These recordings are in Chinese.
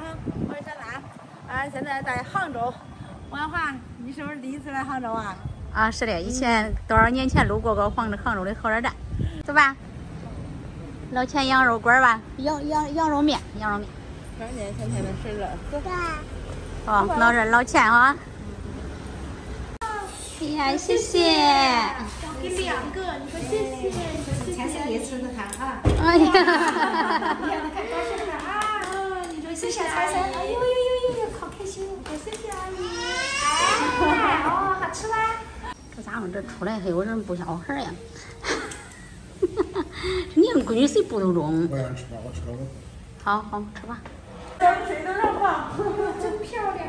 好，我是小兰，啊，现在在杭州。王华，你是不是第一次来杭州啊？啊，是的，以前多少年前路过过杭杭州的火车站。走吧，老钱羊肉馆吧，羊羊羊肉面，羊肉面。看见甜甜的吃了，走吧。哦，老这老钱啊。哎呀，谢谢。给两个，你说谢谢。天生夜吃的看啊。哎呀。两个看高兴了啊！哦，你说谢谢财神。哎呦呦呦呦，好开心！谢谢阿姨。哎，哦，好吃吗？这咋们这出来还有人不小孩呀？你们闺女谁不都中？我让吃吧，我吃了我。好好吃吧。睡得着吗？真漂亮。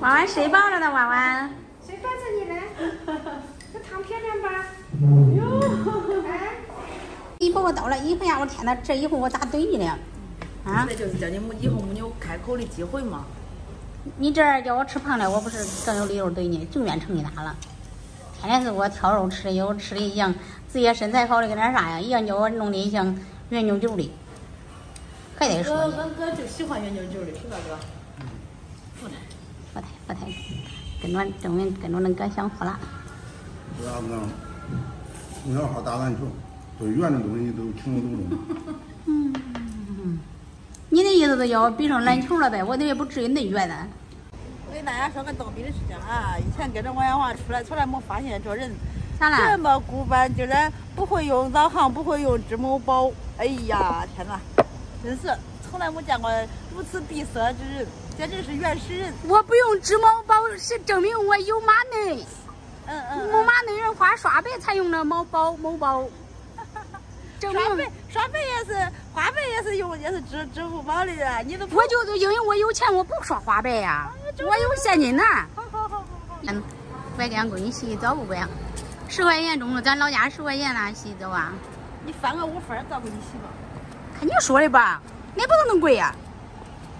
娃娃睡饱了呢，娃娃。谁抱着你呢？这糖漂亮吧？哟。哎。你把我到了以后呀，我天哪，这以后我咋对你呢？啊？这就是叫你母以后没有开口的机会嘛。你这叫我吃胖了，我不是更有理由怼你，就愿成你大了。天天是给我挑肉吃的，有吃的一样，自己身材好的跟那啥呀？一样叫我弄的像圆扭扭的，还得说。俺哥就喜欢圆扭扭的，是吧哥？嗯。不太，不太，不太，跟着证明跟着恁哥享福了。为啥子呢？从小好打篮球，对圆的东西都情有独钟。嗯。你的意思是要我比上篮球了呗？我那也不至于那远呢。我给大家说个逗比的事情啊！以前跟着王艳华出来，从来没发现这人这么古板，竟然不会用导航，不会用支某宝。哎呀，天哪！真是从来没见过如此闭塞之人，简直是原始人。我不用支某宝，是证明我有马内。嗯嗯。没马内人花刷呗才用的某宝某宝。刷费刷费也是花呗也是用也是支支付宝的啊，你都我就因为我有钱我不刷花呗呀，我有现金呢。好好好好好。嗯，我给俺闺女洗洗澡不贵，十块钱中了，咱老家十块钱呢，洗洗澡啊。你翻个五分咋给你洗吧？看你说的吧，那不能那么贵呀。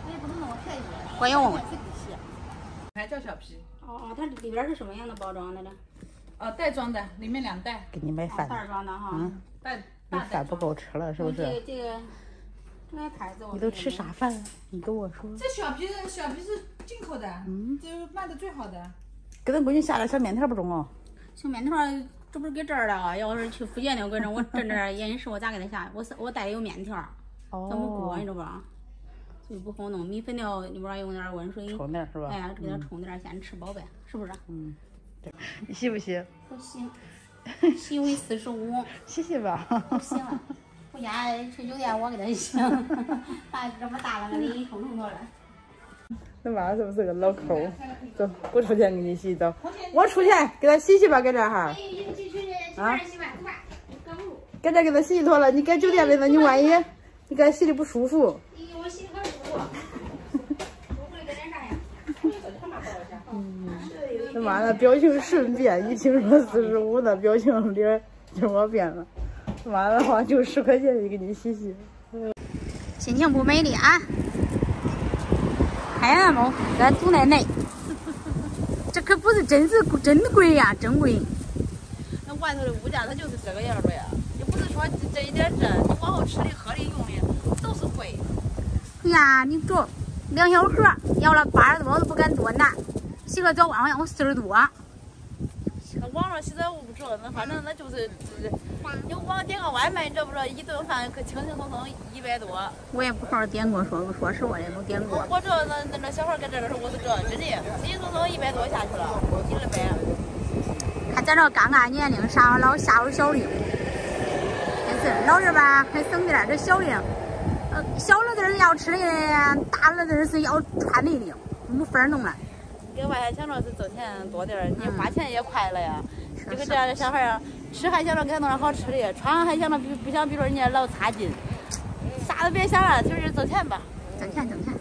那也不能那么便宜。管用。自己洗。还叫小皮。哦哦，它里边是什么样的包装的呢？哦，袋装的，里面两袋。给你买饭。袋装的哈。嗯。袋。你饭不够吃了是不是？这个这个，这个太你都吃啥饭？你跟我说。这小皮小皮是进口的，嗯，这卖的最好的。给咱闺女下点小面条不中哦。小面条这不是给这儿了啊？要是去福建的，我跟着我这这延时我咋给他下？我我带的有面条，哦，咱们锅你知道不？所以不好弄。米粉料里边用点温水冲点是吧？哎，给他冲点，先吃饱呗，是不是？嗯，对。你洗不洗？不洗。洗为四十五，洗洗吧。不行了，回家去酒店我给他洗。大这么大了，给你冲冲多了。那妈是不是个老抠？走，我出钱给你洗澡。我出钱给他洗洗吧，搁这哈。啊。搁这给他洗洗脱了，你搁酒店里头，你万一你给他洗的不舒服。我洗的可舒服。他妈的表情瞬变，一听说四十五，那表情脸就我变了。他妈的话就十块钱就给你洗洗。心情不美丽啊！看见没？俺祖奶奶，这可不是真是真贵呀，真贵。那外头的物价它就是这个样的呀，又不是说这一点这，你往后吃的、喝的、用的都是贵。哎呀，你说两小盒要了八十多都不敢多拿。洗个澡，网上我四十多。那网上洗澡我不知道，那反正那就是，你网点个外卖，你知不知道？一顿饭可轻轻松松一百多。我也不好好点过，说说实话的，没点过。我知道那那那小孩搁这的时候，我就知道，真的，轻轻松松一百多下去了，一二百。看咱这尴尬年龄，上老下有小的，真是老人吧还省点，这小的，呃，小了点要吃的，大了点是要穿的的，没法弄了。给外还想着是挣钱多点儿，你花钱也快了呀。就跟这样的小孩儿，吃还想着给他弄点好吃的，穿还想着不不想比着人家老差劲，啥都别想了，就是挣钱吧，挣钱挣钱。